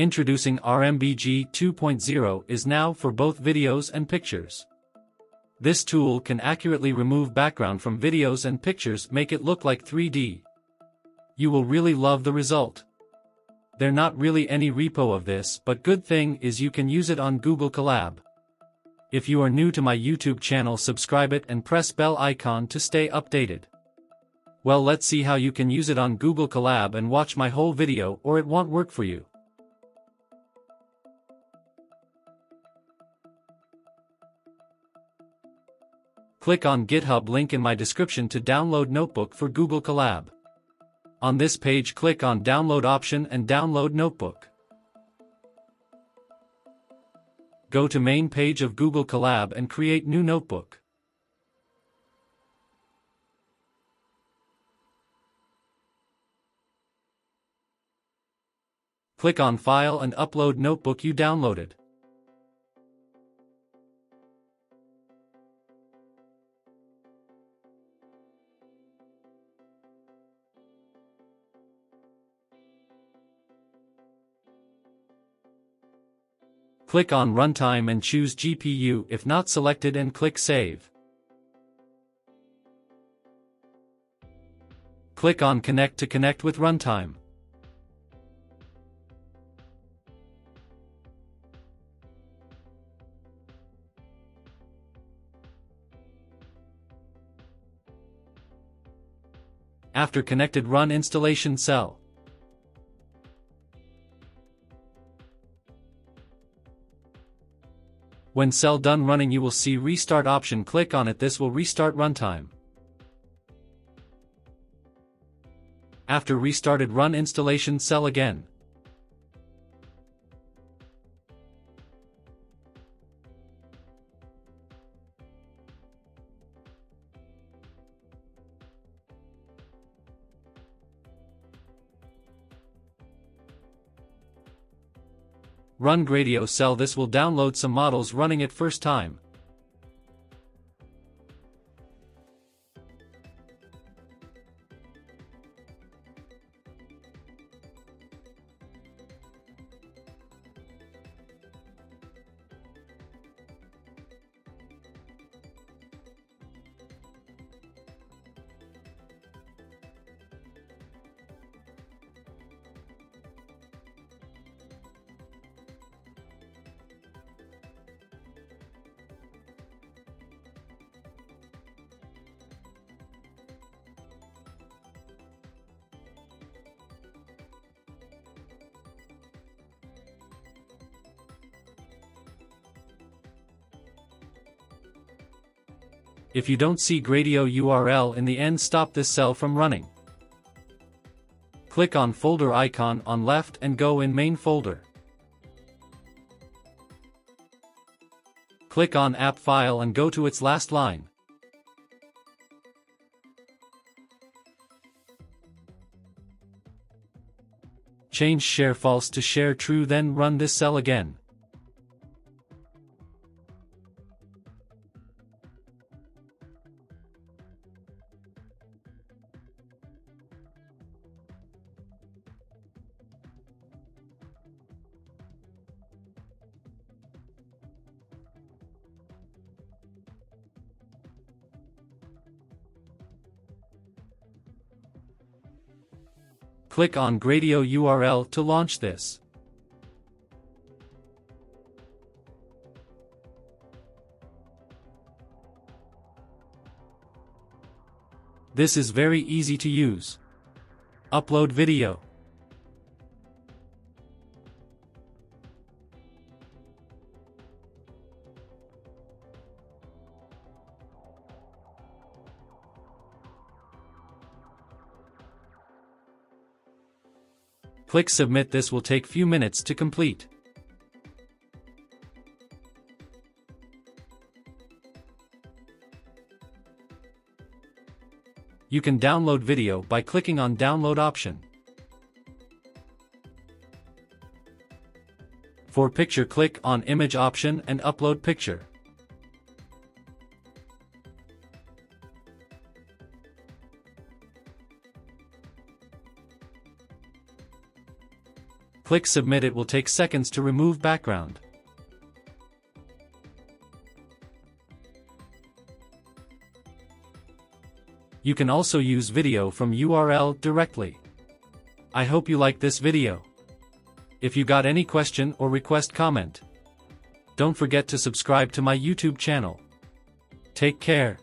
Introducing RMBG 2.0 is now for both videos and pictures. This tool can accurately remove background from videos and pictures make it look like 3D. You will really love the result. There not really any repo of this but good thing is you can use it on Google Colab. If you are new to my YouTube channel subscribe it and press bell icon to stay updated. Well let's see how you can use it on Google Colab and watch my whole video or it won't work for you. Click on GitHub link in my description to download Notebook for Google Colab. On this page click on Download option and download Notebook. Go to main page of Google Colab and create new notebook. Click on File and upload notebook you downloaded. Click on Runtime and choose GPU if not selected and click Save. Click on Connect to connect with Runtime. After connected run installation cell. When cell done running you will see restart option click on it this will restart runtime. After restarted run installation cell again. Run Gradio cell this will download some models running it first time. If you don't see Gradio URL in the end stop this cell from running. Click on folder icon on left and go in main folder. Click on app file and go to its last line. Change share false to share true then run this cell again. Click on Gradio URL to launch this. This is very easy to use. Upload video. Click Submit this will take few minutes to complete. You can download video by clicking on Download option. For picture click on Image option and upload picture. Click submit it will take seconds to remove background. You can also use video from URL directly. I hope you like this video. If you got any question or request comment, don't forget to subscribe to my YouTube channel. Take care.